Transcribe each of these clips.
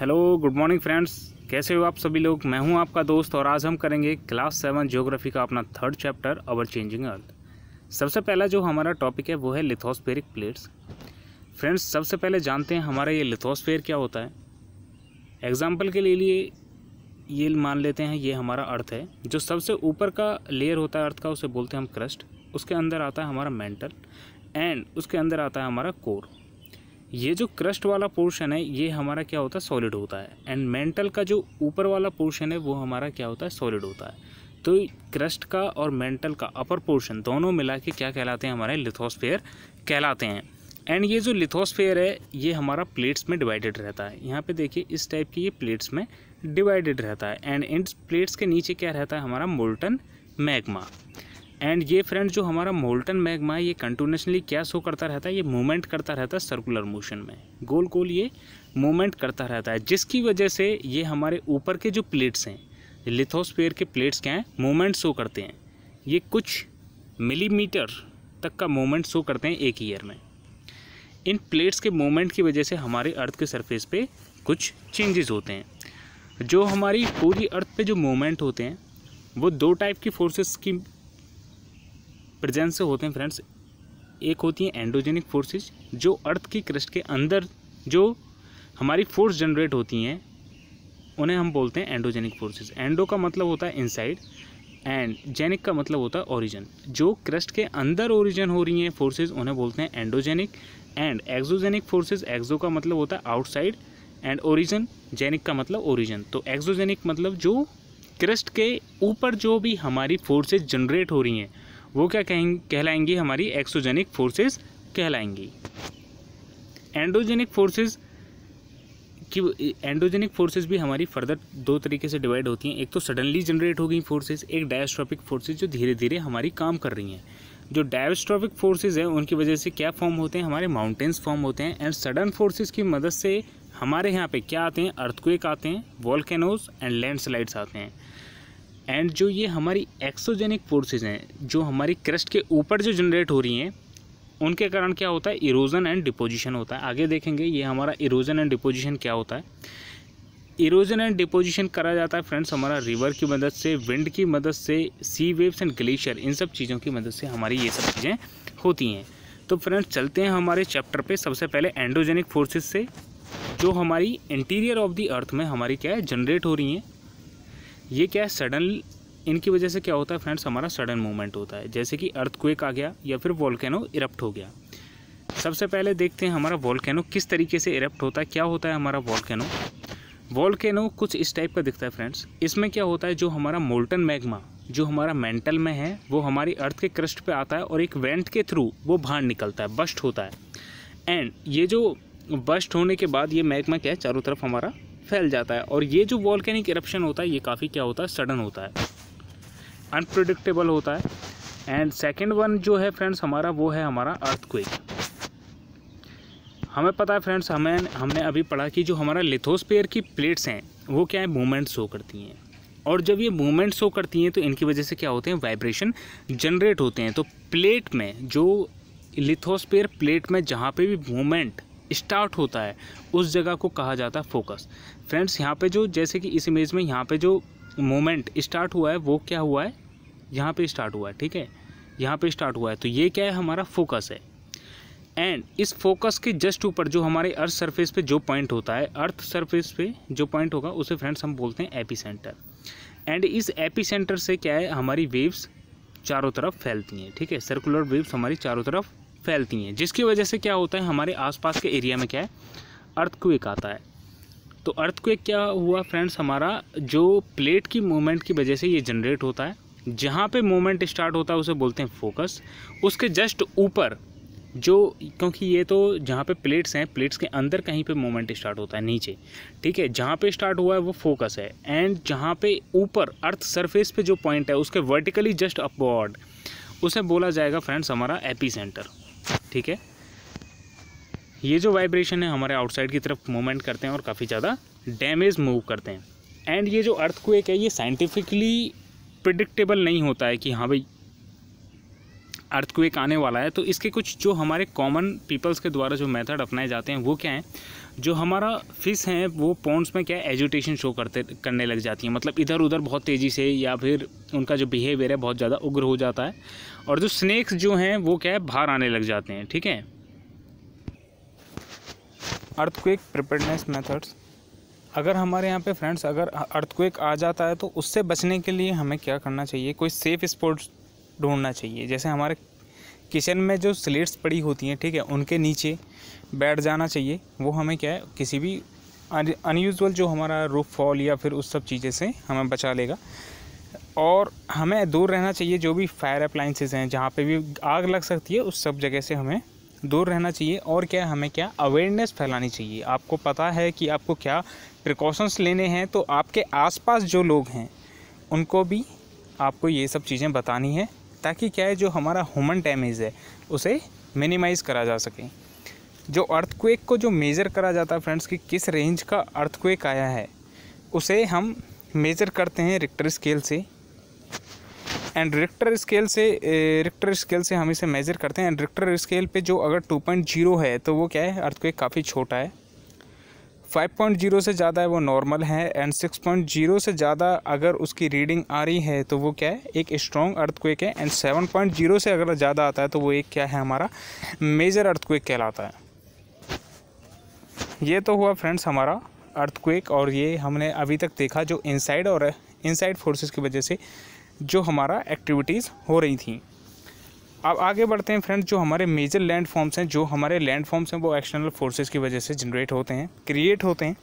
Hello, good morning friends. कैसे हो आप सभी लोग? मैं हूँ आपका दोस्त और आज हम करेंगे क्लास सेवन ज्योग्राफी का अपना third chapter, our changing earth. सबसे पहला जो हमारा टॉपिक है, वो है लिथोस्फेरिक प्लेट्स। फ्रेंड्स, सबसे पहले जानते हैं हमारा ये लिथोस्फेयर क्या होता है। एग्ज़ाम्पल के लिए लिए ये मान लेते हैं, ये हमारा अर्थ है, जो सबसे ऊपर का लेयर होता है अर्थ का, उसे बोलते हैं हम क्रस्ट। उसके अंदर आता है हमारा मेंटल एंड उसके अंदर आता है हमारा कोर ये जो क्रस्ट वाला पोर्शन है, ये हमारा क्या होता है? सॉलिड होता है। एंड मेंटल का जो ऊपर वाला पोर्शन है, वो हमारा क्या होता है? सॉलिड होता है। तो क्रस्ट का और मेंटल का अपर पोर्शन दोनों मिला के क्या कहलाते हैं? हमारे लिथोस्फेयर कहलाते हैं। एंड ये जो लिथोस्फेयर है, ये हमारा प्लेट्स में डिवाइडेड रहता है। यहाँ पे देखिए, इस टाइप की ये प्लेट्स में डिवाइडेड रहता है। एंड इन प्लेट्स के नीचे क्या रहता है? हमारा मोल्टन मैग्मा। एंड ये फ्रेंड जो हमारा मोल्टन मैग्मा है, ये कंटिन्यूसली क्या शो करता रहता है? ये मूवमेंट करता रहता है सर्कुलर मोशन में। गोल गोल ये मूवमेंट करता रहता है, जिसकी वजह से ये हमारे ऊपर के जो प्लेट्स हैं लिथोस्फेयर के प्लेट्स क्या हैं मूवमेंट शो करते हैं। ये कुछ मिलीमीटर तक का मूवमेंट शो करते हैं एक ईयर में। इन प्लेट्स के मूवमेंट की वजह से हमारे अर्थ के सरफेस पे कुछ चेंजेस होते हैं। जो हमारी पूरी अर्थ पे जो मूवमेंट होते हैं, वो दो टाइप की फोर्सेस की प्रेजेंस से होते हैं फ्रेंड्स एक होती हैं एंडोजेनिक फोर्सेस जो अर्थ की क्रस्ट के अंदर, जो हमारी फोर्स जनरेट होती हैं, उन्हें हम बोलते हैं एंडोजेनिक फोर्सेस एंडो का मतलब होता है इनसाइड एंड जेनिक का मतलब होता है ओरिजिन जो क्रस्ट के अंदर ओरिजिन हो रही हैं फोर्सेस उन्हें बोलते हैं endogenic and exogenic forces exo का मतलब होता है आउटसाइड एंड ओरिजन जेनिक का मतलब ओरिजन तो एक्सोजेनिक मतलब जो क्रस्ट के ऊपर जो भी हमारी फोर्सेज जनरेट हो रही हैं वो क्या कहेंगे कहलाएँगी? हमारी एक्सोजेनिक फोर्सेस कहलाएँगी। एंडोजेनिक फोर्सेस की एंडोजेनिक फोर्सेस भी हमारी फर्दर दो तरीके से डिवाइड होती हैं। एक तो सडनली जनरेट हो गई फोर्सेस एक डायस्ट्रॉपिक फोर्सेस जो धीरे धीरे हमारी काम कर रही हैं। जो डायस्ट्रॉपिक फोर्सेस हैं, उनकी वजह से क्या फॉर्म होते हैं? हमारे माउंटेन्स फॉर्म होते हैं। एंड सडन फोर्सेस की मदद से हमारे यहाँ पे क्या आते हैं? अर्थक्वेक आते हैं वॉल्केनोज एंड लैंडस्लाइड्स आते हैं। एंड जो ये हमारी एक्सोजेनिक फोर्सेज हैं, जो हमारी क्रस्ट के ऊपर जो जनरेट हो रही हैं, उनके कारण क्या होता है? इरोजन एंड डिपोजिशन होता है। आगे देखेंगे ये हमारा इरोजन एंड डिपोजिशन क्या होता है? इरोजन एंड डिपोजिशन करा जाता है फ्रेंड्स हमारा रिवर की मदद से विंड की मदद से सी वेव्स एंड ग्लेशियर इन सब चीज़ों की मदद से हमारी ये सब चीज़ें होती हैं। तो फ्रेंड्स चलते हैं हमारे चैप्टर पे। सबसे पहले एंडोजेनिक फोर्सेस से, जो हमारी इंटीरियर ऑफ़ द अर्थ में हमारी क्या है? जनरेट हो रही हैं। ये क्या है? सडन इनकी वजह से क्या होता है फ्रेंड्स हमारा सडन मूवमेंट होता है। जैसे कि अर्थक्वेक आ गया या फिर वॉल्केनो इरप्ट हो गया। सबसे पहले देखते हैं हमारा वॉल्केनो किस तरीके से इरप्ट होता है। क्या होता है हमारा वॉल्केनो वॉल्केनो कुछ इस टाइप का दिखता है फ्रेंड्स इसमें क्या होता है? जो हमारा मोल्टन मैग्मा जो हमारा मेंटल में है, वो हमारी अर्थ के क्रस्ट पे आता है और एक वेंट के थ्रू वो बाहर निकलता है बस्ट होता है। एंड ये जो बस्ट होने के बाद ये मैग्मा क्या है? चारों तरफ़ हमारा फैल जाता है। और ये जो वॉल्केनिक इरप्शन होता है, ये काफ़ी क्या होता है? सडन होता है। अनप्रडिक्टेबल होता है। एंड सेकेंड वन जो है फ्रेंड्स हमारा वो है हमारा अर्थक्वेक हमें पता है फ्रेंड्स हमें, हमने अभी पढ़ा कि जो हमारा लिथोस्पेयर की प्लेट्स हैं, वो क्या है? मूवमेंट शो करती हैं। और जब ये मूवमेंट शो करती हैं तो इनकी वजह से क्या होते हैं? वाइब्रेशन जनरेट होते हैं। तो प्लेट में, जो लिथोस्पेयर प्लेट में जहाँ पे भी मूवमेंट स्टार्ट होता है, उस जगह को कहा जाता है फोकस। फ्रेंड्स, यहाँ पे जो, जैसे कि इस इमेज में यहाँ पे जो मोमेंट स्टार्ट हुआ है, वो क्या हुआ है? यहाँ पे स्टार्ट हुआ है, ठीक है? यहाँ पे स्टार्ट हुआ है तो ये क्या है? हमारा फोकस है। एंड इस फोकस के जस्ट ऊपर जो हमारे अर्थ सरफेस पे जो पॉइंट होता है, अर्थ सरफेस पे जो पॉइंट होगा, उसे फ्रेंड्स हम बोलते हैं एपी सेंटर एंड इस एपी सेंटर से क्या है? हमारी वेव्स चारों तरफ़ फैलती हैं, ठीक है? सर्कुलर वेव्स हमारी चारों तरफ़ फैलती हैं, जिसकी वजह से क्या होता है, हमारे आसपास के एरिया में क्या है अर्थक्वेक आता है। तो अर्थक्वेक क्या हुआ फ्रेंड्स हमारा जो प्लेट की मूवमेंट की वजह से ये जनरेट होता है, जहाँ पे मूवमेंट स्टार्ट होता है, उसे बोलते हैं फोकस उसके जस्ट ऊपर जो, क्योंकि ये तो जहाँ पे प्लेट्स हैं प्लेट्स के अंदर कहीं पे मूवमेंट स्टार्ट होता है, नीचे। ठीक है, जहाँ पे स्टार्ट हुआ है, वो फोकस है। एंड जहाँ पे ऊपर अर्थ सरफेस पे जो पॉइंट है, उसके वर्टिकली जस्ट अपवर्ड उसे बोला जाएगा फ्रेंड्स हमारा एपी सेंटर ठीक है? ये जो वाइब्रेशन है, हमारे आउटसाइड की तरफ़ मूवमेंट करते हैं और काफ़ी ज़्यादा डैमेज मूव करते हैं। एंड ये जो अर्थ को एक है, ये साइंटिफिकली प्रिडिक्टेबल नहीं होता है कि हाँ भाई अर्थ को एक आने वाला है। तो इसके कुछ जो हमारे कॉमन पीपल्स के द्वारा जो मेथड अपनाए जाते हैं, वो क्या हैं? जो हमारा फ़िश है, वो पॉन्ड्स में क्या एजुटेशन शो करते, करने लग जाती हैं। मतलब इधर उधर बहुत तेज़ी से या फिर उनका जो बिहेवियर है, बहुत ज़्यादा उग्र हो जाता है। और जो स्नैक्स जो हैं, वो क्या है, बाहर आने लग जाते हैं, ठीक है? अर्थक्वेक प्रिपेडनेस मेथड्स अगर हमारे यहाँ पे फ्रेंड्स अगर अर्थक्वेक आ जाता है तो उससे बचने के लिए हमें क्या करना चाहिए? कोई सेफ़ स्पॉट ढूंढना चाहिए। जैसे हमारे किचन में जो स्लेट्स पड़ी होती हैं, ठीक है, उनके नीचे बैठ जाना चाहिए। वो हमें क्या है, किसी भी अनयूजल जो हमारा रूफ फॉल या फिर उस सब चीज़ें से हमें बचा लेगा। और हमें दूर रहना चाहिए जो भी फायर अप्लाइंसेस हैं, जहाँ पे भी आग लग सकती है, उस सब जगह से हमें दूर रहना चाहिए। और क्या हमें क्या अवेयरनेस फैलानी चाहिए। आपको पता है कि आपको क्या प्रिकॉशंस लेने हैं तो आपके आसपास जो लोग हैं, उनको भी आपको ये सब चीज़ें बतानी है। ताकि क्या है, जो हमारा ह्यूमन डैमेज है, उसे मिनिमाइज़ करा जा सके। जो अर्थक्वेक को जो मेज़र करा जाता है फ्रेंड्स कि किस रेंज का अर्थक्वेक आया है, उसे हम मेज़र करते हैं रिक्टर स्केल से। एंड रिक्टर स्केल से रिक्टर स्केल से हम इसे मेज़र करते हैं। एंड रिक्टर स्केल पे जो अगर 2.0 है तो वो क्या है अर्थक्वेक काफ़ी छोटा है। 5.0 से ज़्यादा है वो नॉर्मल है एंड 6.0 से ज़्यादा अगर उसकी रीडिंग आ रही है तो वो क्या है, एक स्ट्रॉन्ग अर्थक्वेक है एंड 7.0 से अगर ज़्यादा आता है तो वो एक क्या है हमारा मेजर अर्थक्वेक कहलाता है। ये तो हुआ फ्रेंड्स हमारा अर्थक्वेक और ये हमने अभी तक देखा जो इनसाइड और इनसाइड फोर्सेस की वजह से जो हमारा एक्टिविटीज़ हो रही थी। अब आगे बढ़ते हैं फ्रेंड्स जो हमारे मेजर लैंड फॉर्म्स हैं, जो हमारे लैंड फॉर्म्स हैं, वो एक्सटर्नल फोर्सेस की वजह से जनरेट होते हैं क्रिएट होते हैं।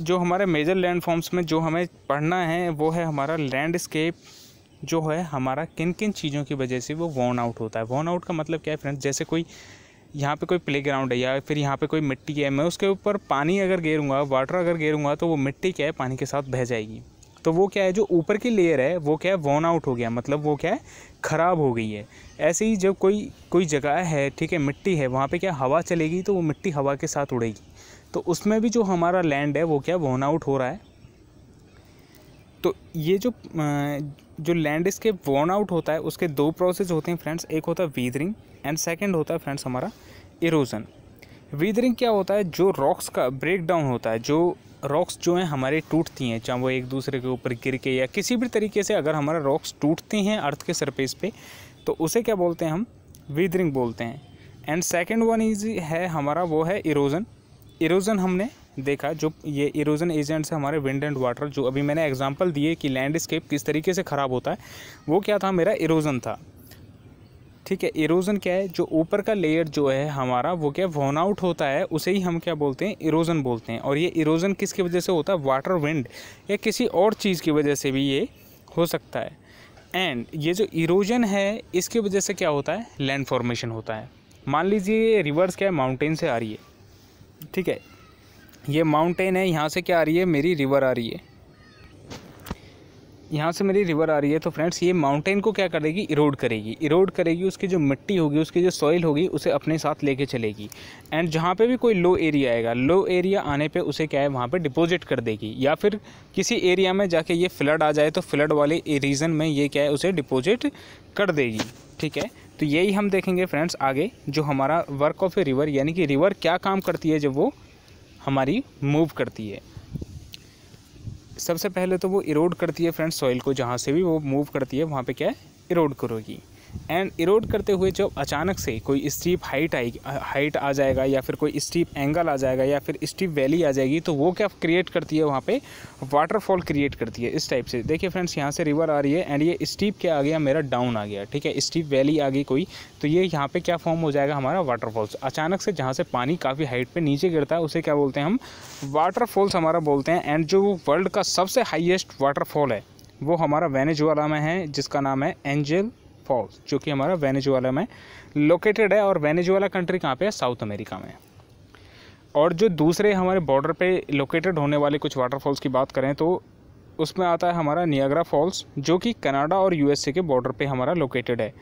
जो हमारे मेजर लैंड फॉर्म्स में जो हमें पढ़ना है, वो है हमारा लैंडस्केप जो है हमारा किन किन चीज़ों की वजह से वो वॉन आउट होता है। वॉन आउट का मतलब क्या है फ्रेंड्स जैसे कोई, यहाँ पे कोई प्ले ग्राउंड है या फिर यहाँ पे कोई मिट्टी है, मैं उसके ऊपर पानी अगर गेरूँगा वाटर अगर गेरूँगा तो वो मिट्टी क्या है? पानी के साथ बह जाएगी। तो वो क्या है, जो ऊपर की लेयर है, वो क्या है वॉन आउट हो गया मतलब वो क्या है, ख़राब हो गई है। ऐसे ही जब कोई कोई जगह है, ठीक है, मिट्टी है, वहाँ पे क्या हवा चलेगी तो वो मिट्टी हवा के साथ उड़ेगी। तो उसमें भी जो हमारा लैंड है, वो क्या वॉन आउट हो रहा है। तो ये जो जो लैंडस्केप वॉन आउट होता है, उसके दो प्रोसेस होते हैं फ्रेंड्स एक होता है वीदरिंग एंड सेकंड होता है फ्रेंड्स हमारा इरोजन वीदरिंग क्या होता है, जो रॉक्स का ब्रेक डाउन होता है, जो रॉक्स जो हैं हमारे टूटती हैं, चाहे वो एक दूसरे के ऊपर गिर के या किसी भी तरीके से अगर हमारा रॉक्स टूटते हैं अर्थ के सरफेस पे तो उसे क्या बोलते हैं हम? वीदरिंग बोलते हैं। एंड सेकंड वन इज़ है हमारा वो है इरोजन इरोजन हमने देखा जो ये इरोजन एजेंट्स है हमारे विंड एंड वाटर जो अभी मैंने एग्जांपल दिए कि लैंडस्केप किस तरीके से ख़राब होता है, वो क्या था? मेरा इरोजन था। ठीक है इरोजन क्या है? जो ऊपर का लेयर जो है हमारा, वो क्या वॉन आउट होता है, उसे ही हम क्या बोलते हैं? इरोजन बोलते हैं। और ये इरोजन किसकी वजह से होता है? वाटर विंड या किसी और चीज़ की वजह से भी ये हो सकता है। एंड ये जो इरोजन है, इसकी वजह से क्या होता है? लैंड फॉर्मेशन होता है। मान लीजिए ये रिवर्स क्या है? माउंटेन से आ रही है। ठीक है? ये माउंटेन है, यहाँ से क्या आ रही है? मेरी रिवर आ रही है। यहाँ से मेरी रिवर आ रही है तो फ्रेंड्स ये माउंटेन को क्या करेगी? इरोड करेगी। इरोड करेगी, उसकी जो मिट्टी होगी, उसकी जो सॉइल होगी, उसे अपने साथ लेके चलेगी। एंड जहाँ पे भी कोई लो एरिया आएगा लो एरिया आने पे उसे क्या है? वहाँ पे डिपॉजिट कर देगी। या फिर किसी एरिया में जाके ये फ्लड आ जाए तो फ्लड वाले रीजन में ये क्या है? उसे डिपॉजिट कर देगी। ठीक है? तो यही हम देखेंगे फ्रेंड्स आगे, जो हमारा वर्क ऑफ़ ए रिवर यानी कि रिवर क्या काम करती है, जब वो हमारी मूव करती है। सबसे पहले तो वो इरोड करती है फ्रेंड्स सॉइल को जहाँ से भी वो मूव करती है, वहाँ पे क्या है? इरोड करोगी। एंड इरोड करते हुए जब अचानक से कोई स्टीप हाइट आएगी हाइट आ जाएगा या फिर कोई स्टीप एंगल आ जाएगा या फिर स्टीप वैली आ जाएगी तो वो क्या क्रिएट करती है वहाँ पे? वाटरफॉल क्रिएट करती है इस टाइप से। देखिए फ्रेंड्स यहाँ से रिवर आ रही है एंड ये स्टीप क्या आ गया? मेरा डाउन आ गया, ठीक है? स्टीप वैली आ गई कोई तो ये यहाँ पर क्या फॉर्म हो जाएगा? हमारा वाटरफॉल्स अचानक से जहाँ से पानी काफ़ी हाइट पर नीचे गिरता है, उसे क्या बोलते हैं हम? वाटरफॉल्स हमारा बोलते हैं एंड जो वर्ल्ड का सबसे हाइएस्ट वाटरफॉल है, वो हमारा वेनेजुआला में है, जिसका नाम है एंजल फॉल्स, जो कि हमारा वेनेजुएला में लोकेटेड है और वेनेजुएला कंट्री कहाँ पे है? साउथ अमेरिका में। और जो दूसरे हमारे बॉर्डर पे लोकेटेड होने वाले कुछ वाटरफॉल्स की बात करें तो उसमें आता है हमारा नियाग्रा फॉल्स जो कि कनाडा और यूएसए के बॉर्डर पे हमारा लोकेटेड है।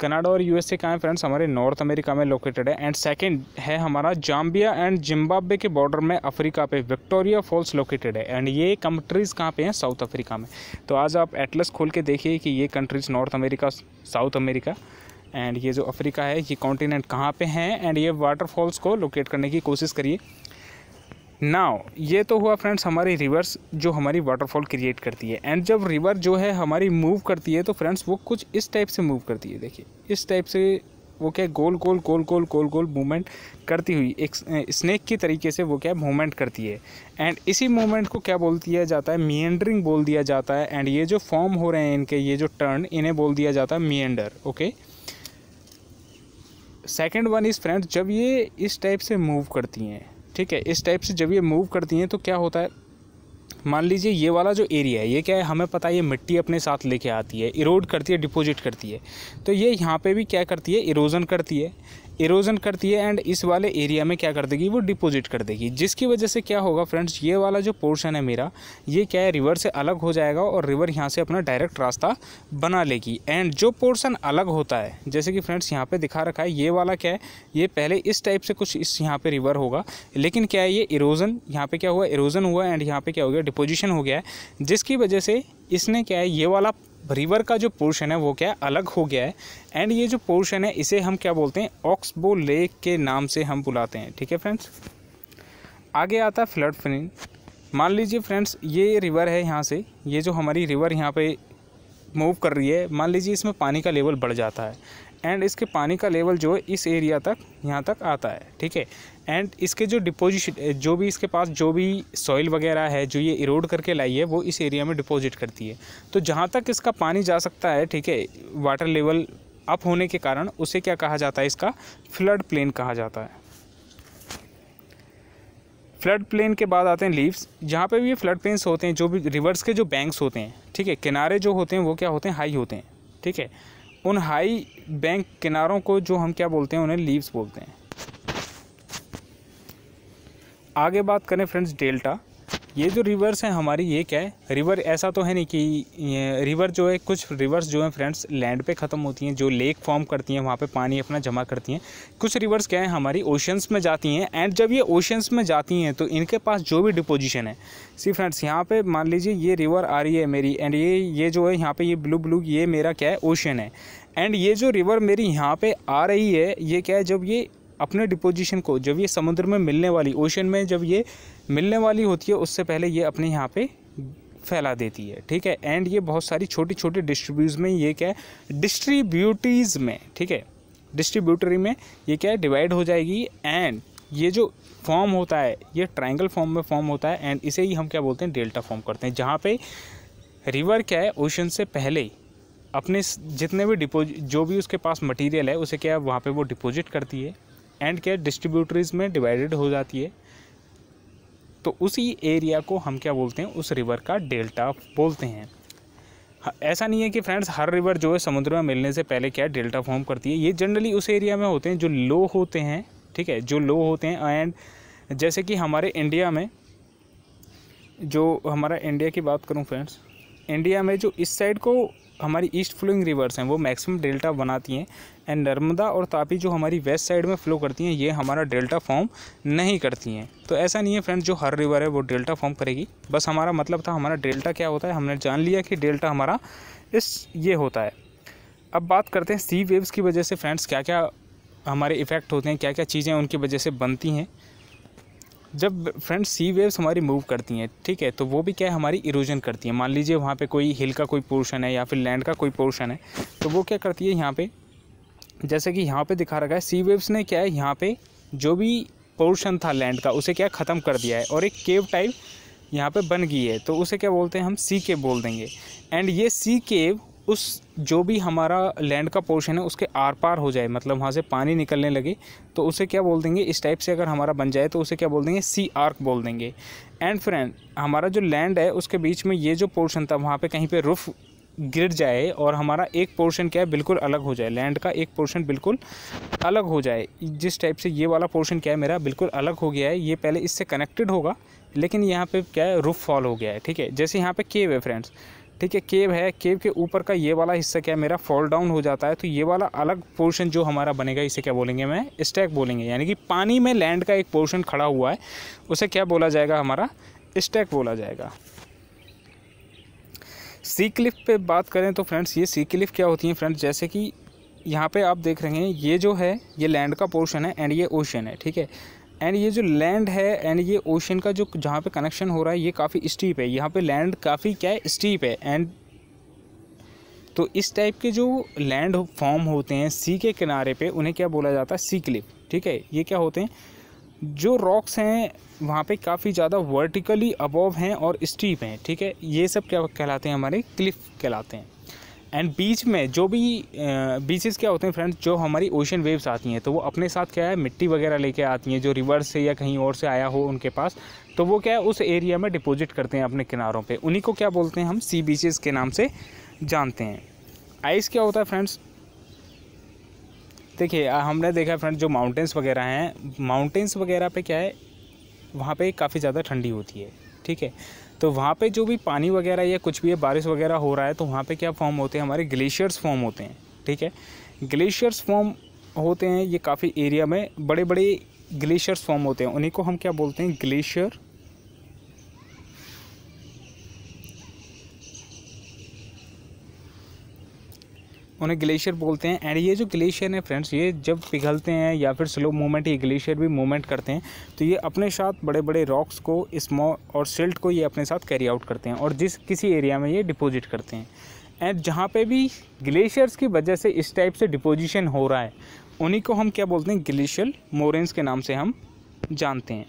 कनाडा और यूएसए कहाँ है फ्रेंड्स, हमारे नॉर्थ अमेरिका में लोकेटेड है। एंड सेकंड है हमारा जाम्बिया एंड जिम्बाब्वे के बॉर्डर में अफ्रीका पे, विक्टोरिया फॉल्स लोकेटेड है। एंड ये कंट्रीज़ कहाँ पे हैं? साउथ अफ्रीका में। तो आज आप एटलस खोल के देखिए कि ये countries North America South America and ये जो अफ्रीका है, ये कॉन्टिनेंट कहाँ पर हैं? एंड ये वाटरफॉल्स को लोकेट करने की कोशिश करिए। नाउ ये तो हुआ फ्रेंड्स हमारी रिवर्स जो हमारी वाटरफॉल क्रिएट करती है। एंड जब रिवर जो है हमारी मूव करती है तो फ्रेंड्स वो कुछ इस टाइप से मूव करती है। देखिए, इस टाइप से वो क्या गोल गोल गोल गोल गोल गोल मूवमेंट करती हुई, एक स्नेक की तरीके से वो क्या मूवमेंट करती है। एंड इसी मूवमेंट को क्या बोल दिया जाता है मियंडरिंग बोल दिया जाता है। एंड ये जो फॉर्म हो रहे हैं इनके, ये जो टर्न इन्हें बोल दिया जाता है meander okay second one is friends जब ये इस टाइप से मूव करती हैं ठीक है, इस टाइप से जब ये मूव करती हैं तो क्या होता है? मान लीजिए ये वाला जो एरिया है, ये क्या है? हमें पता है ये मिट्टी अपने साथ लेके आती है इरोड करती है डिपोजिट करती है। तो ये यहाँ पे भी क्या करती है? इरोज़न करती है। इरोजन करती है एंड इस वाले एरिया में क्या कर देगी? वो डिपॉजिट कर देगी। जिसकी वजह से क्या होगा फ्रेंड्स ये वाला जो पोर्शन है मेरा, ये क्या है रिवर से अलग हो जाएगा और रिवर यहाँ से अपना डायरेक्ट रास्ता बना लेगी। एंड जो पोर्शन अलग होता है, जैसे कि फ्रेंड्स यहाँ पे दिखा रखा है, ये वाला क्या है, ये पहले इस टाइप से कुछ इस यहाँ पे रिवर होगा, लेकिन क्या है, ये इरोजन यहाँ पे क्या हुआ इरोजन हुआ एंड यहाँ पे क्या हो गया डिपोजिशन हो गया है। जिसकी वजह से इसने क्या है, ये वाला रिवर का जो पोर्शन है वो क्या है? अलग हो गया है। एंड ये जो पोर्शन है, इसे हम क्या बोलते हैं? ऑक्सबो लेक के नाम से हम बुलाते हैं। ठीक है फ्रेंड्स आगे आता है फ्लड फ्रेंड मान लीजिए फ्रेंड्स ये रिवर है यहाँ से। ये जो हमारी रिवर यहाँ पे मूव कर रही है, मान लीजिए इसमें पानी का लेवल बढ़ जाता है। एंड इसके पानी का लेवल जो है, इस एरिया तक, यहाँ तक आता है। ठीक है? एंड इसके जो डिपोजिशन जो भी इसके पास जो भी सॉइल वगैरह है, जो ये इरोड करके लाई है, वो इस एरिया में डिपॉजिट करती है। तो जहाँ तक इसका पानी जा सकता है, ठीक है वाटर लेवल अप होने के कारण उसे क्या कहा जाता है इसका? फ्लड प्लेन कहा जाता है। फ्लड प्लेन के बाद आते हैं लीव्स जहाँ पे भी ये फ्लड प्लेन्स होते हैं, जो भी रिवर्स के जो बैंक्स होते हैं, ठीक है, किनारे जो होते हैं, वो क्या होते हैं? हाई होते हैं, ठीक है। उन हाई बैंक किनारों को जो हम क्या बोलते हैं, उन्हें लीव्स बोलते हैं। आगे बात करें फ्रेंड्स डेल्टा। ये जो रिवर्स हैं हमारी, ये क्या है? रिवर ऐसा तो है नहीं कि रिवर जो है, कुछ रिवर्स जो हैं फ्रेंड्स, लैंड पे ख़त्म होती हैं, जो लेक फॉर्म करती हैं, वहाँ पे पानी अपना जमा करती हैं। कुछ रिवर्स क्या है, हमारी ओशंस में जाती हैं, एंड जब ये ओशंस में जाती हैं तो इनके पास जो भी डिपोजिशन है, सी फ्रेंड्स, यहाँ पर मान लीजिए ये रिवर आ रही है मेरी, एंड ये ये जो है, यहाँ पर ये ब्लू ब्लू, ये मेरा क्या है ओशन है। एंड ये जो रिवर मेरी यहाँ पर आ रही है, ये क्या है, जब ये अपने डिपोजिशन को, जब ये समुद्र में मिलने वाली, ओशन में जब ये मिलने वाली होती है, उससे पहले ये अपने यहाँ पे फैला देती है, ठीक है? एंड ये बहुत सारी छोटी छोटी डिस्ट्रीब्यूज में ये क्या है? डिस्ट्रीब्यूटीज़ में, ठीक है? डिस्ट्रीब्यूटरी में ये क्या है? डिवाइड हो जाएगी एंड ये जो फॉर्म होता है, ये ट्राइंगल फॉर्म में फॉर्म होता है एंड इसे ही हम क्या बोलते हैं? डेल्टा फॉर्म करते हैं, जहाँ पे रिवर क्या है? ओशन से पहले अपने जितने भी डिपोजिट जो भी उसके पास मटेरियल है, उसे क्या है? वहाँ पे वो डिपॉजिट करती है। एंड क्या डिस्ट्रीब्यूटरीज में डिवाइडेड हो जाती है। तो उसी एरिया को हम क्या बोलते हैं? उस रिवर का डेल्टा बोलते हैं, ऐसा नहीं है कि फ्रेंड्स, हर रिवर जो है समुद्र में मिलने से पहले क्या डेल्टा फॉर्म करती है? ये जनरली उस एरिया में होते हैं जो लो होते हैं, ठीक है? जो लो होते हैं एंड जैसे कि हमारे इंडिया में जो हमारा इंडिया की बात करूँ फ्रेंड्स, इंडिया में जो इस साइड को हमारी ईस्ट फ्लोइंग रिवर्स हैं, वो मैक्सिमम डेल्टा बनाती हैं एंड नर्मदा और तापी जो हमारी वेस्ट साइड में फ़्लो करती हैं, ये हमारा डेल्टा फॉर्म नहीं करती हैं। तो ऐसा नहीं है फ्रेंड्स, जो हर रिवर है वो डेल्टा फॉर्म करेगी। बस हमारा मतलब था, हमारा डेल्टा क्या होता है, हमने जान लिया कि डेल्टा हमारा इस ये होता है। अब बात करते हैं सी वेव्स की वजह से फ्रेंड्स क्या क्या हमारे इफ़ेक्ट होते हैं क्या क्या चीज़ें उनकी वजह से बनती हैं। जब फ्रेंड्स सी वेव्स हमारी मूव करती हैं, ठीक है तो वो भी क्या है, हमारी इरोजन करती है। मान लीजिए वहाँ पे कोई हिल का कोई पोर्शन है या फिर लैंड का कोई पोर्शन है तो वो क्या करती है यहाँ पे? जैसे कि यहाँ पे दिखा रखा है सी वेव्स ने क्या है, यहाँ पे जो भी पोर्शन था लैंड का, उसे क्या ख़त्म कर दिया है और एक केव टाइप यहाँ पे बन गई है तो उसे क्या बोलते हैं, हम सी केव बोल देंगे। एंड ये सी केव उस जो भी हमारा लैंड का पोर्शन है, उसके आर पार हो जाए मतलब वहाँ से पानी निकलने लगे तो उसे क्या बोल देंगे? इस टाइप से अगर हमारा बन जाए तो उसे क्या बोल देंगे? सी आर्क बोल देंगे। एंड फ्रेंड हमारा जो लैंड है, उसके बीच में ये जो पोर्शन था, वहाँ पे कहीं पे रुफ गिर जाए और हमारा एक पोर्शन क्या है, बिल्कुल अलग हो जाए। लैंड का एक पोर्शन बिल्कुल अलग हो जाए। जिस टाइप से ये वाला पोर्शन क्या है, मेरा बिल्कुल अलग हो गया है। ये पहले इससे कनेक्टेड होगा, लेकिन यहाँ पे क्या है रूफ फॉल हो गया है, ठीक है? जैसे यहाँ पे केव है फ्रेंड्स ठीक है केव है, केव के ऊपर का ये वाला हिस्सा क्या है मेरा फॉल डाउन हो जाता है? तो ये वाला अलग पोर्शन जो हमारा बनेगा, इसे क्या बोलेंगे मैं? स्टैक बोलेंगे। यानी कि पानी में लैंड का एक पोर्शन खड़ा हुआ है, उसे क्या बोला जाएगा हमारा? स्टैक बोला जाएगा। सी क्लिफ पे बात करें तो फ्रेंड्स ये सी क्लिफ क्या होती हैं फ्रेंड्स जैसे कि यहाँ पे आप देख रहे हैं, ये जो है, ये लैंड का पोर्शन है एंड ये ओशन है, ठीक है? एंड ये जो लैंड है एंड ये ओशन का जो जहाँ पे कनेक्शन हो रहा है, ये काफ़ी स्टीप है। यहाँ पे लैंड काफ़ी क्या है स्टीप है। एंड तो इस टाइप के जो लैंड फॉर्म होते हैं सी के किनारे पे, उन्हें क्या बोला जाता है? सी क्लिप ठीक है? ये क्या होते हैं? जो रॉक्स हैं, वहाँ पे काफ़ी ज़्यादा वर्टिकली अबव हैं और स्टीप हैं, ठीक है? ये सब क्या कहलाते हैं? हमारे क्लिफ कहलाते हैं। एंड बीच में जो भी बीचेस क्या होते हैं फ्रेंड्स जो हमारी ओशन वेव्स आती हैं तो वो अपने साथ क्या है, मिट्टी वगैरह लेके आती हैं, जो रिवर से या कहीं और से आया हो उनके पास तो वो क्या है, उस एरिया में डिपॉजिट करते हैं अपने किनारों पे। उन्हीं को क्या बोलते हैं हम? सी बीचेस के नाम से जानते हैं। आइस क्या होता है फ्रेंड्स देखिए हमने देखा है फ्रेंड्स जो माउंटेंस वगैरह हैं माउंटेंस वगैरह पे क्या है, वहाँ पे काफ़ी ज़्यादा ठंडी होती है, ठीक है? तो वहाँ पे जो भी पानी वगैरह या कुछ भी है, बारिश वगैरह हो रहा है तो वहाँ पे क्या फॉर्म होते हैं? हमारे ग्लेशियर्स फॉर्म होते हैं, ठीक है? ग्लेशियर्स फॉर्म होते हैं, ये काफ़ी एरिया में बड़े बड़े ग्लेशियर्स फॉर्म होते हैं। उन्हीं को हम क्या बोलते हैं? ग्लेशियर उन्हें ग्लेशियर बोलते हैं। एंड ये जो ग्लेशियर है फ्रेंड्स ये जब पिघलते हैं या फिर स्लो मूवमेंट ये ग्लेशियर भी मूवमेंट करते हैं तो ये अपने साथ बड़े बड़े रॉक्स को स्मॉ और सिल्ट को ये अपने साथ कैरी आउट करते हैं और जिस किसी एरिया में ये डिपोजिट करते हैं। एंड जहाँ पे भी ग्लेशियर्स की वजह से इस टाइप से डिपोजिशन हो रहा है, उन्हीं को हम क्या बोलते हैं? ग्लेशियल मोरेंस के नाम से हम जानते हैं।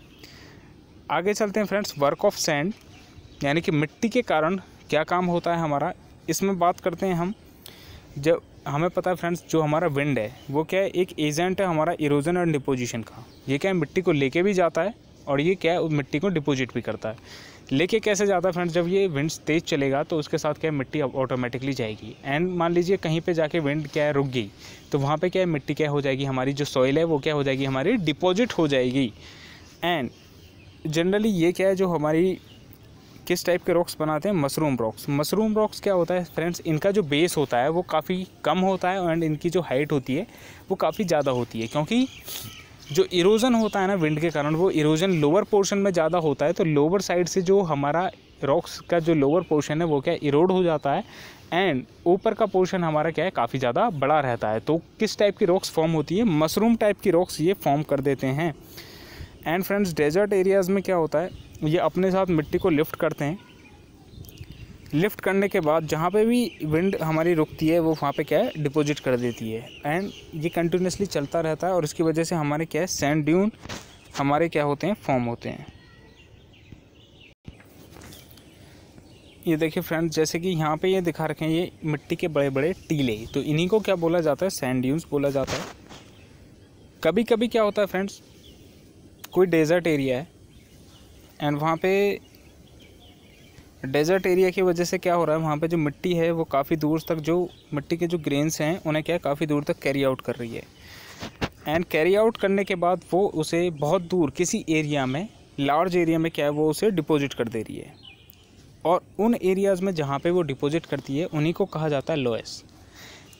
आगे चलते हैं फ्रेंड्स वर्क ऑफ़ सैंड यानी कि मिट्टी के कारण क्या काम होता है हमारा? इसमें बात करते हैं हम। जब हमें पता है फ्रेंड्स जो हमारा विंड है, वो क्या है? एक एजेंट है हमारा इरोजन एंड डिपोजिशन का। ये क्या है? मिट्टी को लेके भी जाता है और ये क्या है? उस मिट्टी को डिपोजिट भी करता है। लेके कैसे जाता है फ्रेंड्स जब ये विंड तेज़ चलेगा तो उसके साथ क्या है? मिट्टी ऑटोमेटिकली जाएगी। एंड मान लीजिए कहीं पे जाके विंड क्या है? रुक गई तो वहाँ पे क्या है? मिट्टी क्या हो जाएगी? हमारी जो सॉइल है, वो क्या हो जाएगी? हमारी डिपॉजिट हो जाएगी। एंड जनरली ये क्या है? जो हमारी किस टाइप के रॉक्स बनाते हैं? मशरूम रॉक्स मशरूम रॉक्स क्या होता है फ्रेंड्स इनका जो बेस होता है, वो काफ़ी कम होता है एंड इनकी जो हाइट होती है, वो काफ़ी ज़्यादा होती है क्योंकि जो इरोजन होता है ना विंड के कारण, वो इरोजन लोअर पोर्शन में ज़्यादा होता है तो लोअर साइड से जो हमारा रॉक्स का जो लोअर पोर्शन है, वो क्या इरोड हो जाता है एंड ऊपर का पोर्शन हमारा क्या है, काफ़ी ज़्यादा बड़ा रहता है। तो किस टाइप की रॉक्स फॉर्म होती है? मशरूम टाइप की रॉक्स ये फॉर्म कर देते हैं। एंड फ्रेंड्स डेजर्ट एरियाज़ में क्या होता है? ये अपने साथ मिट्टी को लिफ्ट करते हैं। लिफ्ट करने के बाद जहाँ पे भी विंड हमारी रुकती है, वो वहाँ पे क्या है, डिपॉजिट कर देती है। एंड ये कंटिन्यूसली चलता रहता है और इसकी वजह से हमारे क्या है, सैंड ड्यून हमारे क्या होते हैं, फॉर्म होते हैं। ये देखिए फ्रेंड्स, जैसे कि यहाँ पे ये दिखा रखे हैं, ये मिट्टी के बड़े बड़े टीले। तो इन्हीं को क्या बोला जाता है, सैंड ड्यून्स बोला जाता है। कभी कभी क्या होता है फ्रेंड्स, कोई डेजर्ट एरिया है एंड वहाँ पे डेजर्ट एरिया की वजह से क्या हो रहा है? वहाँ पे जो मिट्टी है, वो काफ़ी दूर तक जो मिट्टी के जो ग्रेन्स हैं, उन्हें क्या काफ़ी दूर तक कैरी आउट कर रही है। एंड कैरी आउट करने के बाद वो उसे बहुत दूर किसी एरिया में लार्ज एरिया में क्या है? वो उसे डिपॉजिट कर दे रही है। और उन एरियाज़ में जहाँ पे वो डिपॉजिट करती है, उन्हीं को कहा जाता है लोएस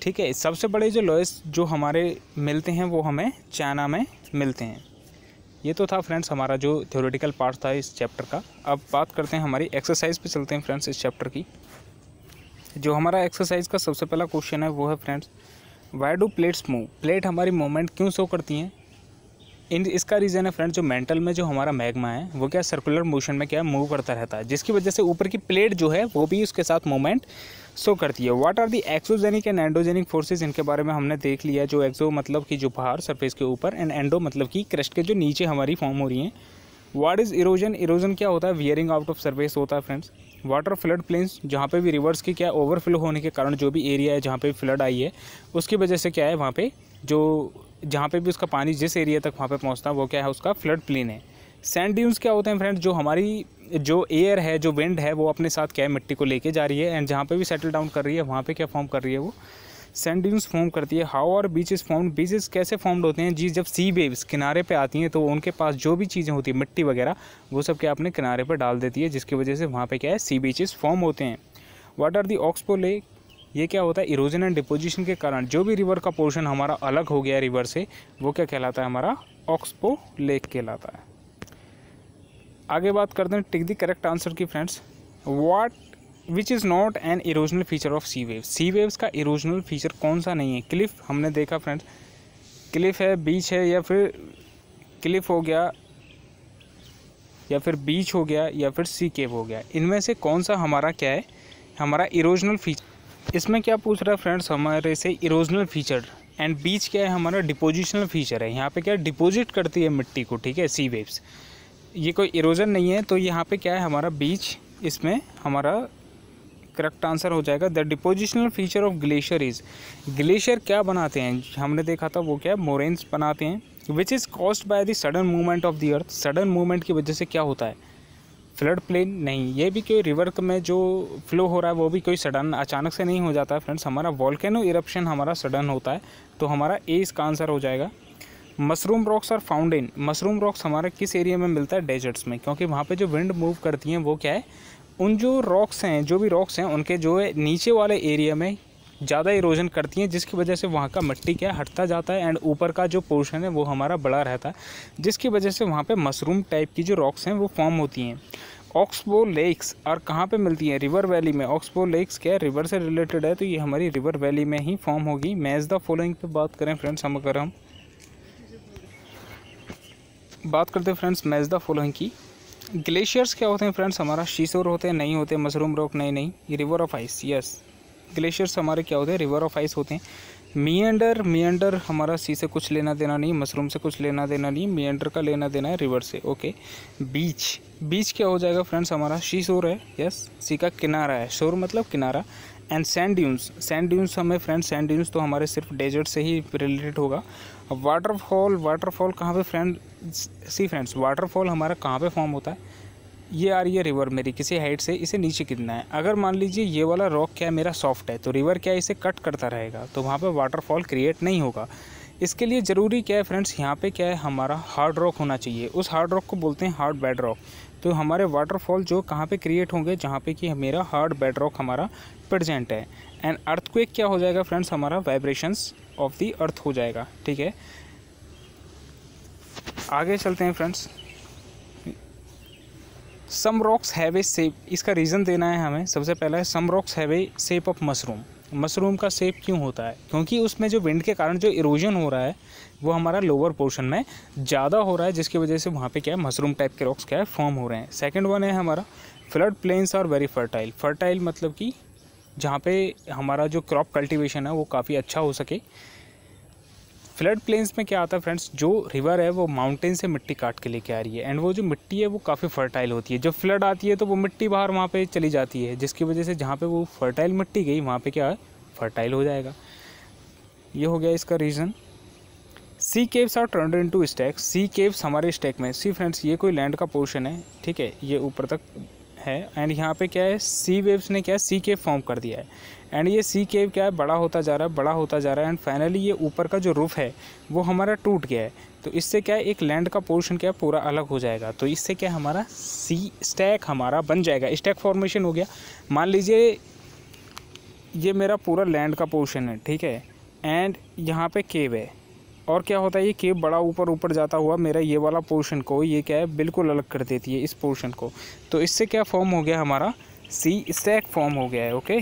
ठीक है? सबसे बड़े जो लोएस जो हमारे मिलते हैं, वो हमें चाइना में मिलते हैं। ये तो था फ्रेंड्स हमारा जो थ्योरेटिकल पार्ट था इस चैप्टर का। अब बात करते हैं हमारी एक्सरसाइज पे चलते हैं फ्रेंड्स इस चैप्टर की। जो हमारा एक्सरसाइज का सबसे पहला क्वेश्चन है वो है friends why do plates move plate हमारी मूवमेंट क्यों शो करती हैं? इन, इसका रीज़न है फ्रेंड जो मेंटल में जो हमारा मैगमा है, वो क्या सर्कुलर मोशन में क्या मूव करता रहता है? जिसकी वजह से ऊपर की प्लेट जो है, वो भी उसके साथ मूवमेंट शो करती है। What are the exogenic and endogenic forces इनके बारे में हमने देख लिया जो एक्सो मतलब कि जो बाहर सरफेस के ऊपर एंड एंडो मतलब कि क्रस्ट के जो नीचे हमारी फॉर्म हो रही हैं। वाट इज़ इरोजन इरोजन क्या होता है? वियरिंग आउट ऑफ़ सर्फेस होता है फ्रेंड्स वाटर फ्लड प्लेन्स जहाँ पे भी रिवर्स की क्या ओवरफ्लो होने के कारण जो भी एरिया है, जहाँ पे फ्लड आई है, उसकी वजह से क्या है, वहाँ पे जो, जहाँ पे भी उसका पानी जिस एरिया तक वहाँ पे पहुँचता है, वो क्या है, उसका फ्लड प्लेन है। सैंड ड्यून्स क्या होते हैं फ्रेंड्स जो हमारी जो एयर है, जो विंड है, वो अपने साथ क्या है, मिट्टी को लेके जा रही है। एंड जहाँ पे भी सेटल डाउन कर रही है, वहाँ पे क्या फॉर्म कर रही है वो? सैंड ड्यून्स फॉर्म करती है। हाउ और बीचेस फॉर्म बीचेस कैसे फॉर्म्ड होते हैं? जी जब सी वेव्स किनारे पे आती हैं तो उनके पास जो भी चीज़ें होती है, मिट्टी वगैरह, वो सब क्या अपने किनारे पर डाल देती है, जिसकी वजह से वहाँ पर क्या है सी बीचेस फॉर्म होते हैं। What are the oxbow lake ये क्या होता है इरोजन एंड डिपोजिशन के कारण। जो भी रिवर का पोर्शन हमारा अलग हो गया रिवर से, वो क्या कहलाता है, हमारा ऑक्सपो लेक कहलाता है। आगे बात करते हैं, टिक दी करेक्ट आंसर की friends what which is not an erosional feature of sea wave sea waves का इरोजनल फीचर कौन सा नहीं है? क्लिफ हमने देखा फ्रेंड्स क्लिफ है बीच है, या फिर क्लिफ हो गया, या फिर बीच हो गया, या फिर सी केव हो गया. इनमें से कौन सा हमारा क्या है? हमारा इरोजनल फीचर इसमें क्या पूछ रहा है फ्रेंड्स हमारे से इरोजनल फीचर एंड बीच क्या है? हमारा डिपोजिशनल फीचर है. यहाँ पे क्या डिपोजिट करती है मिट्टी को, ठीक है? सी वेव्स ये कोई इरोजन नहीं है तो यहाँ पे क्या है हमारा बीच इसमें हमारा करेक्ट आंसर हो जाएगा the depositional feature of glacier is glacier क्या बनाते हैं? हमने देखा था वो क्या है मोरेंस बनाते हैं which is caused by the sudden movement of the earth sudden movement की वजह से क्या होता है? फ्लड प्लेन नहीं, ये भी कोई रिवर में जो फ्लो हो रहा है, वो भी कोई सडन अचानक से नहीं हो जाता है फ्रेंड्स हमारा वॉल्केनो इरप्शन हमारा सडन होता है तो हमारा ए इसका आंसर हो जाएगा. मशरूम रॉक्स और फाउंटेन मशरूम रॉक्स हमारे किस एरिया में मिलता है? डेजर्ट्स में. क्योंकि वहाँ पे जो विंड मूव करती हैं वो क्या है? उन जो रॉक्स हैं, जो भी रॉक्स हैं, उनके जो है नीचे वाले एरिया में ज़्यादा इरोजन करती हैं, जिसकी वजह से वहाँ का मिट्टी क्या हटता जाता है एंड ऊपर का जो पोर्शन है वो हमारा बड़ा रहता है, जिसकी वजह से वहाँ पे मशरूम टाइप की जो रॉक्स हैं वो फॉर्म होती हैं. ऑक्सबो लेक्स और कहाँ पे मिलती हैं? रिवर वैली में. ऑक्सबो लेक्स क्या है? रिवर से रिलेटेड है तो ये हमारी रिवर वैली में ही फॉर्म होगी. मैच द फॉलोइंग पे बात करें फ्रेंड्स हम अगर हम बात करते हैं फ्रेंड्स मैच द फॉलोइंग की। ग्लेशियर्स क्या होते हैं फ्रेंड्स हमारा शीशोर होते हैं, नहीं होते, मशरूम रॉक नहीं नहीं river of ice yes glaciers हमारे क्या होते हैं? रिवर ऑफ़ आइस होते हैं। मियंडर मियंडर हमारा सी से कुछ लेना देना नहीं, मशरूम से कुछ लेना देना नहीं मियंडर का लेना देना है रिवर से ओके बीच बीच क्या हो जाएगा फ्रेंड्स हमारा शी शोर है यस सी का किनारा है, शोर मतलब किनारा। And sand dunes sand dunes हमें फ्रेंड्स सैंड ड्यून्स तो हमारे सिर्फ़ डेजर्ट से ही रिलेटेड होगा। वाटरफॉल वाटरफॉल कहाँ पे फ्रेंड सी फ्रेंड्स वाटरफॉल हमारा कहाँ पे फॉर्म होता है? ये आ रही है रिवर मेरी, किसी हाइट से, इसे नीचे कितना है? अगर मान लीजिए ये वाला रॉक क्या है, मेरा सॉफ्ट है तो रिवर क्या इसे कट करता रहेगा? तो वहाँ पर वाटरफॉल क्रिएट नहीं होगा। इसके लिए ज़रूरी क्या है फ्रेंड्स यहाँ पे क्या है, हमारा हार्ड रॉक होना चाहिए। उस हार्ड रॉक को बोलते हैं हार्ड बेड रॉक तो हमारे वाटरफॉल जो कहाँ पे क्रिएट होंगे, जहाँ पे कि मेरा हार्ड बेड रॉक हमारा प्रजेंट है। एंड अर्थक्वेक क्या हो जाएगा फ्रेंड्स हमारा वाइब्रेशंस ऑफ़ दी अर्थ हो जाएगा, ठीक है? आगे चलते हैं friends some rocks have shape इसका रीज़न देना है हमें। सबसे पहला है some rocks have shape of mushroom mushroom का सेप क्यों होता है? क्योंकि उसमें जो विंड के कारण जो इरोजन हो रहा है, वो हमारा लोअर पोर्शन में ज़्यादा हो रहा है, जिसकी वजह से वहाँ पे क्या है, मशरूम टाइप के रॉक्स क्या है फॉर्म हो रहे हैं। सेकंड वन है हमारा flood plains are very fertile fertile मतलब कि जहाँ पे हमारा जो क्रॉप कल्टिवेशन है, वो काफ़ी अच्छा हो सके। फ्लड प्लेन्स में क्या आता है फ्रेंड्स, जो रिवर है वो माउंटेन से मिट्टी काट के लेके आ रही है एंड वो जो मिट्टी है वो काफ़ी फर्टाइल होती है। जब फ्लड आती है तो वो मिट्टी बाहर वहाँ पर चली जाती है, जिसकी वजह से जहाँ पर वो फर्टाइल मिट्टी गई, वहाँ पर क्या है फर्टाइल हो जाएगा। ये हो गया इसका reason sea caves are turn into stack sea caves हमारे स्टैक में सी फ्रेंड्स ये कोई लैंड का पोर्शन है, ठीक है? ये ऊपर तक है एंड यहाँ पे क्या है सी वेव्स ने क्या है सी केव फॉर्म कर दिया है। एंड ये सी केव क्या है, बड़ा होता जा रहा है, बड़ा होता जा रहा है एंड फाइनली ये ऊपर का जो रूफ है, वो हमारा टूट गया है। तो इससे क्या है, एक लैंड का पोर्शन क्या है, पूरा अलग हो जाएगा। तो इससे क्या हमारा सी स्टैक हमारा बन जाएगा। स्टैक फॉर्मेशन हो गया। मान लीजिए, ये मेरा पूरा लैंड का पोर्शन है, ठीक है? एंड यहाँ पे केव है। और क्या होता है, ये केव बड़ा ऊपर ऊपर जाता हुआ मेरा ये वाला पोर्शन को, ये क्या है, बिल्कुल अलग कर देती है इस पोर्शन को। तो इससे क्या फॉर्म हो गया हमारा? सी स्टैक फॉर्म हो गया है ओके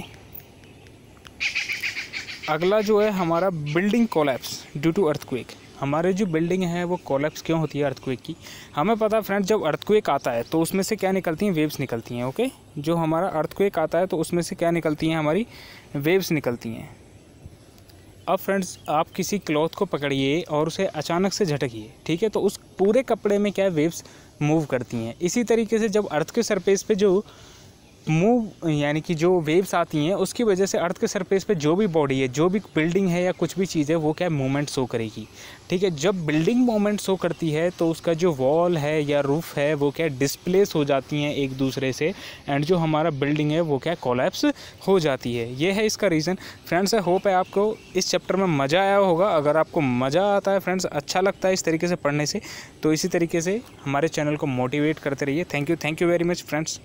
अगला जो है हमारा building collapse due to earthquake हमारे जो बिल्डिंग है, वो कोलैप्स क्यों होती है अर्थक्वेक की? हमें पता है फ्रेंड जब अर्थक्वेक आता है तो उसमें से क्या निकलती हैं वेव्स निकलती हैं ओके जो हमारा अर्थक्वेक आता है तो उसमें से क्या निकलती हैं, हमारी वेव्स निकलती हैं। अब फ्रेंड्स आप किसी क्लॉथ को पकड़िए और उसे अचानक से झटकिए, ठीक है? तो उस पूरे कपड़े में क्या वेव्स मूव करती हैं? इसी तरीके से जब अर्थ के सरफेस पे जो मूव यानी कि जो वेव्स आती हैं, उसकी वजह से अर्थ के सरफेस पे जो भी बॉडी है, जो भी बिल्डिंग है या कुछ भी चीज़ है, वो क्या मूवमेंट शो करेगी? ठीक है, जब बिल्डिंग मूवमेंट शो करती है तो उसका जो वॉल है या रूफ है, वो क्या डिस्प्लेस हो जाती हैं एक दूसरे से एंड जो हमारा बिल्डिंग है, वो क्या कोलैप्स हो जाती है। ये है इसका रीज़न फ्रेंड्स आई होप है आपको इस चैप्टर में मज़ा आया होगा। अगर आपको मज़ा आता है फ्रेंड्स अच्छा लगता है इस तरीके से पढ़ने से तो इसी तरीके से हमारे चैनल को मोटिवेट करते रहिए। Thank you thank you very much friends